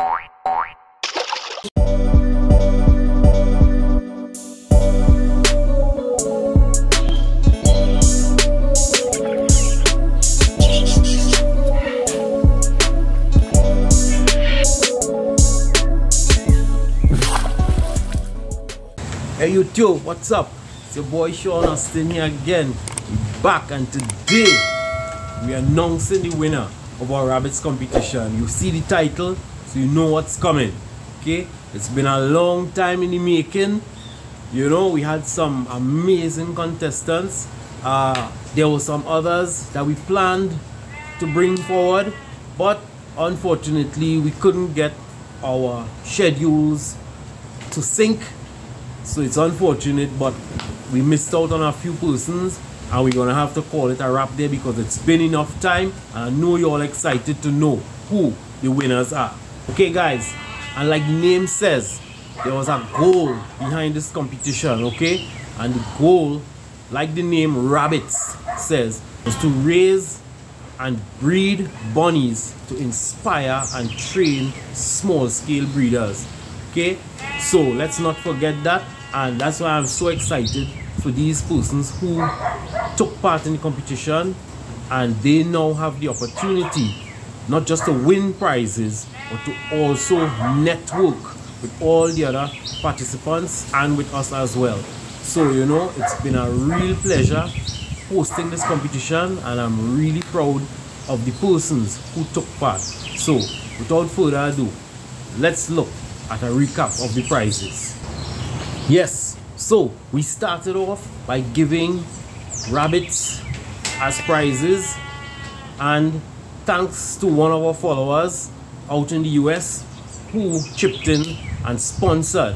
Hey YouTube, what's up? It's your boy Sean Austin here again. We're back and today we are announcing the winner of our rabbits competition. You see the title, so you know what's coming. Okay? It's been a long time in the making. You know, we had some amazing contestants. Uh, there were some others that we planned to bring forward, but unfortunately we couldn't get our schedules to sync so it's unfortunate but we missed out on a few persons and we're gonna have to call it a wrap there because it's been enough time and I know you're all excited to know who the winners are okay guys and like the name says there was a goal behind this competition okay? And the goal like the name rabbits says was to raise and breed bunnies to inspire and train small scale breeders okay? So let's not forget that and that's why i'm so excited for these persons who took part in the competition and they now have the opportunity not just to win prizes but to also network with all the other participants and with us as well so you know it's been a real pleasure hosting this competition and i'm really proud of the persons who took part so without further ado let's look at a recap of the prizes. Yes, so we started off by giving rabbits as prizes and thanks to one of our followers out in the US who chipped in and sponsored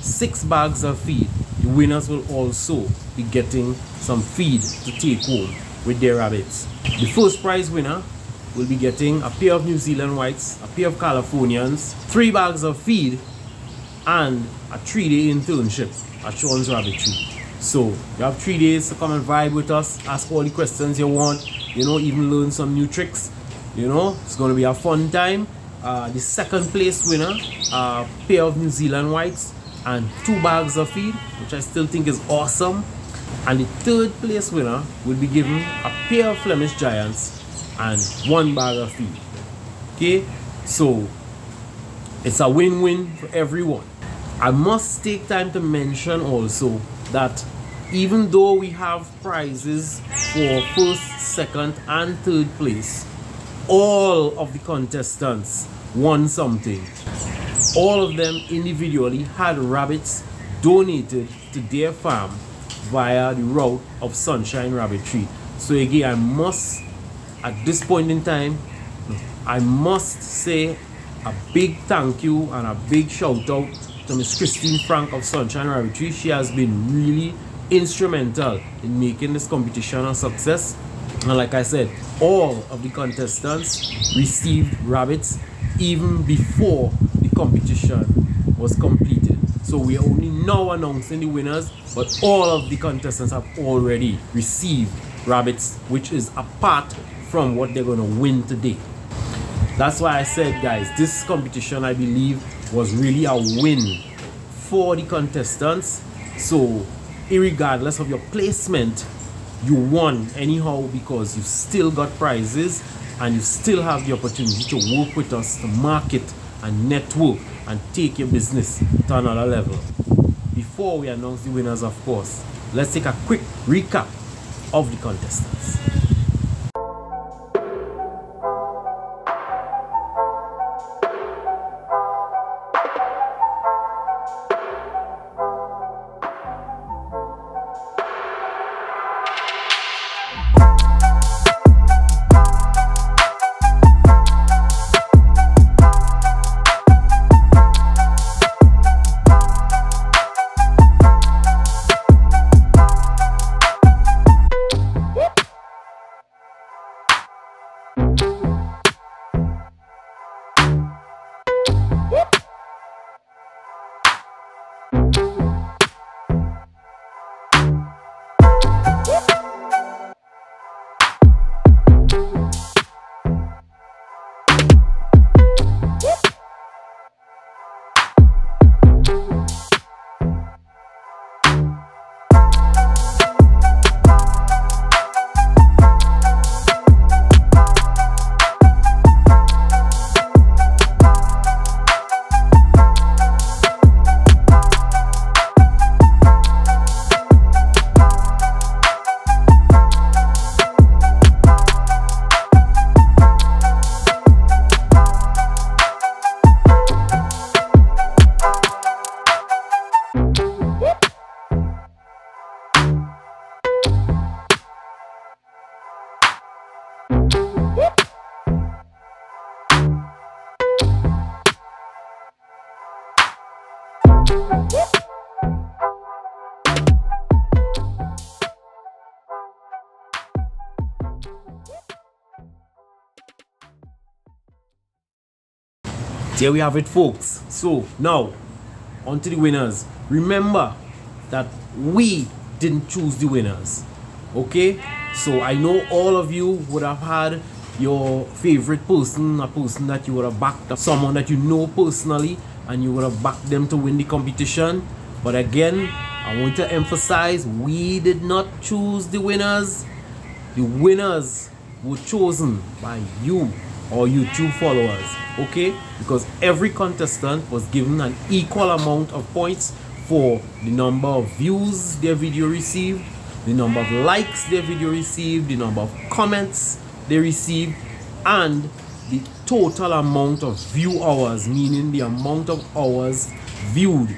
six bags of feed. The winners will also be getting some feed to take home with their rabbits. The first prize winner will be getting a pair of New Zealand whites, a pair of Californians, three bags of feed, and a three-day internship at Sean's Rabbitry. So you have three days to come and vibe with us, ask all the questions you want, you know, even learn some new tricks. You know, it's going to be a fun time. Uh, the second place winner, a pair of New Zealand whites and two bags of feed, which I still think is awesome. And the third place winner will be given a pair of Flemish Giants and one bag of feed okay so it's a win-win for everyone i must take time to mention also that even though we have prizes for first second and third place all of the contestants won something all of them individually had rabbits donated to their farm via the route of sunshine rabbitry so again i must at this point in time, I must say a big thank you and a big shout out to Miss Christine Frank of Sunshine Rabbitry. She has been really instrumental in making this competition a success. And like I said, all of the contestants received rabbits even before the competition was completed. So we are only now announcing the winners, but all of the contestants have already received rabbits, which is a part from what they're going to win today. That's why I said, guys, this competition, I believe, was really a win for the contestants. So, regardless of your placement, you won anyhow because you still got prizes and you still have the opportunity to work with us to market and network and take your business to another level. Before we announce the winners, of course, let's take a quick recap of the contestants. There we have it folks. So now on to the winners. Remember that we didn't choose the winners okay? So i know all of you would have had your favorite person a person that you would have backed someone that you know personally and you would have backed them to win the competition. But again i want to emphasize we did not choose the winners. The winners were chosen by you or YouTube followers okay? Because every contestant was given an equal amount of points for the number of views their video received the number of likes their video received the number of comments they received and the total amount of view hours meaning the amount of hours viewed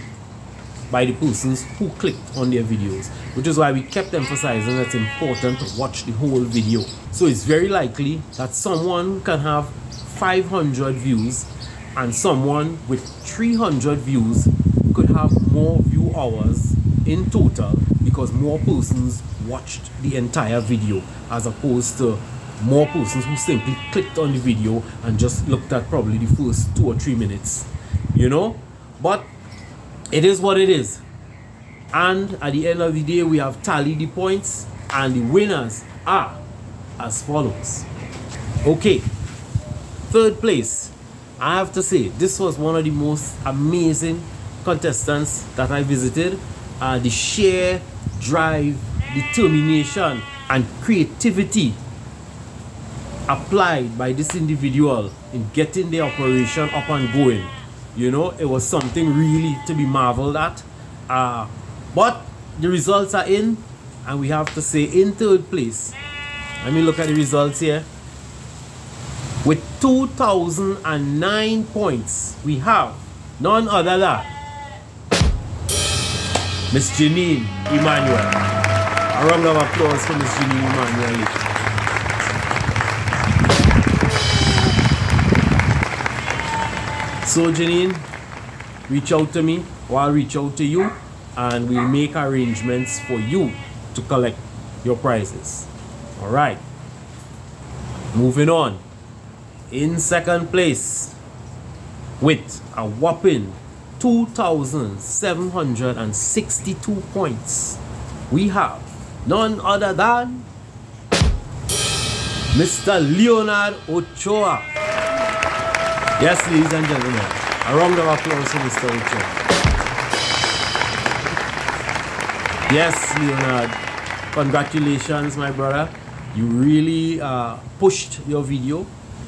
by the persons who clicked on their videos which is why we kept emphasizing that it's important to watch the whole video. So it's very likely that someone can have 500 views and someone with 300 views could have more view hours in total because more persons watched the entire video as opposed to more persons who simply clicked on the video and just looked at probably the first two or three minutes you know? But it is what it is. And at the end of the day we have tallied the points and the winners are as follows. Okay third place. I have to say this was one of the most amazing contestants that i visited. Uh, the sheer drive determination and creativity applied by this individual in getting the operation up and going you know it was something really to be marveled at. Uh, but the results are in and we have to say in third place. Let me look at the results here. With 2009 points we have none other than Miss Janine Emmanuel. A round of applause for Miss Janine Emmanuel So Janine, reach out to me or I'll reach out to you and we'll make arrangements for you to collect your prizes. Alright. Moving on. In second place with a whopping 2,762 points, we have none other than Mr. Leonard Ochoa. Yes, ladies and gentlemen, a round of applause for Mr. Ochoa. Yes, Leonard, congratulations, my brother. You really uh, pushed your video.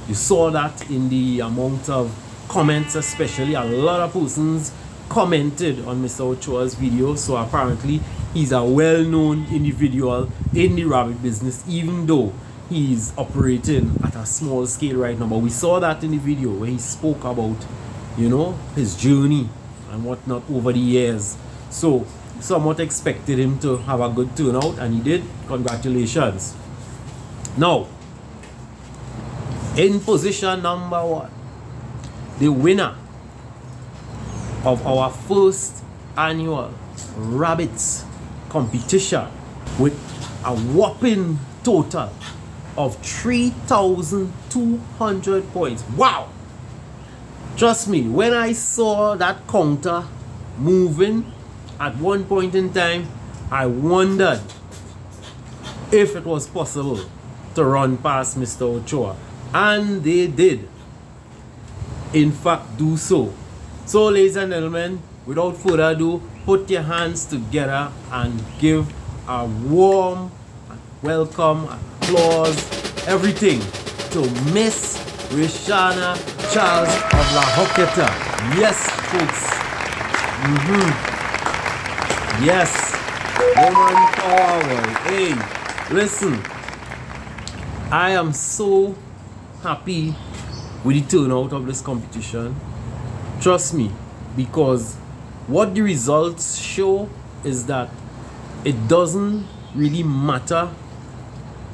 You saw that in the amount of comments, especially. A lot of persons commented on Mr. Ochoa's video, so apparently he's a well-known individual in the rabbit business, even though he's operating at a small scale right now. But we saw that in the video where he spoke about you know his journey and whatnot over the years. So somewhat expected him to have a good turnout and he did. Congratulations. Now in position number one the winner of our first annual rabbits competition with a whopping total of 3,200 points. Wow! Trust me, when I saw that counter moving at one point in time, I wondered if it was possible to run past Mr. Ochoa. And they did, in fact, do so. So, ladies and gentlemen, without further ado, put your hands together and give a warm welcome applause, everything to Miss Rishana Charles of La Horquetta. Yes, folks. Mm -hmm. Yes. Woman power. Hey, listen. I am so happy with the turnout of this competition. Trust me, because what the results show is that it doesn't really matter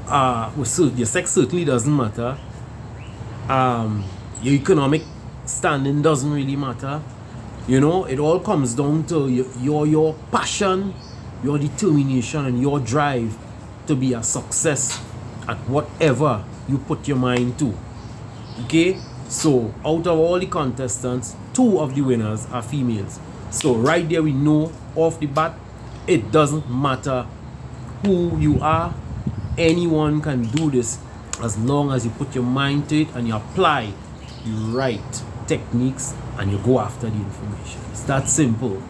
uh, your sex certainly doesn't matter. Um, your economic standing doesn't really matter. You know, it all comes down to your, your, your passion, your determination, and your drive to be a success at whatever you put your mind to. Okay, so out of all the contestants, two of the winners are females. So right there we know off the bat, it doesn't matter who you are, anyone can do this as long as you put your mind to it and you apply the right techniques and you go after the information. It's that simple.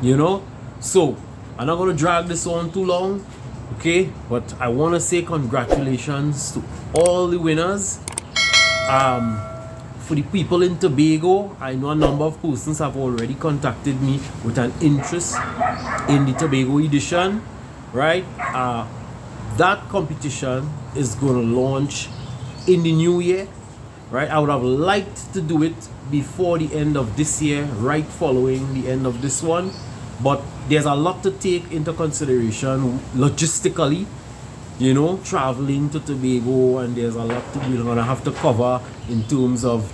You know? So I'm not gonna drag this on too long okay but i want to say congratulations to all the winners um for the people in tobago i know a number of persons have already contacted me with an interest in the tobago edition right uh that competition is going to launch in the new year right? I would have liked to do it before the end of this year right following the end of this one. But there's a lot to take into consideration logistically you know traveling to tobago and there's a lot to we're gonna have to cover in terms of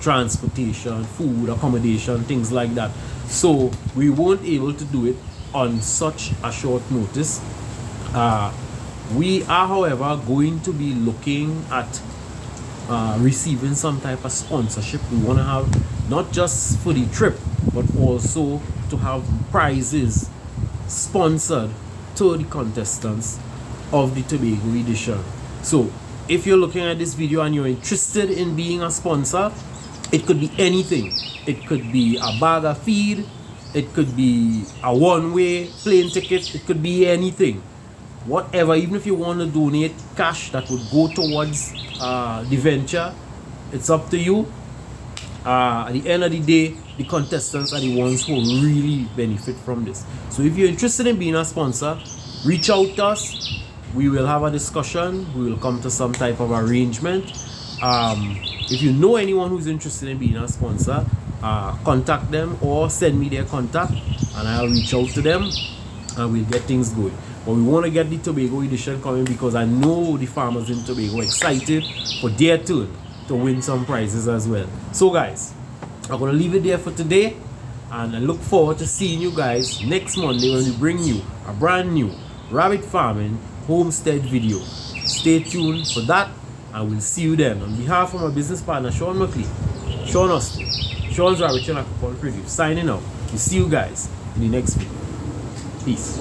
transportation food accommodation things like that. So we weren't able to do it on such a short notice. Uh, we are however going to be looking at uh, receiving some type of sponsorship we want to have not just for the trip but also to have prizes sponsored to the contestants of the Tobago edition. So if you're looking at this video and you're interested in being a sponsor, it could be anything. It could be a bag of feed, it could be a one-way plane ticket, it could be anything. Whatever, even if you want to donate cash that would go towards uh, the venture, it's up to you. Uh, at the end of the day, the contestants are the ones who really benefit from this. So if you're interested in being a sponsor, reach out to us. We will have a discussion. We will come to some type of arrangement. Um, if you know anyone who's interested in being a sponsor, uh, contact them or send me their contact and I'll reach out to them and we'll get things going. But we want to get the Tobago edition coming because I know the farmers in Tobago excited for their turn to win some prizes as well. So guys, I'm gonna leave it there for today and I look forward to seeing you guys next Monday when we bring you a brand new rabbit farming homestead video. Stay tuned for that and we'll see you then. On behalf of my business partner Sean McLean, Sean Austin, Sean's Rabbit Channel Preview, signing out. We'll see you guys in the next video. Peace.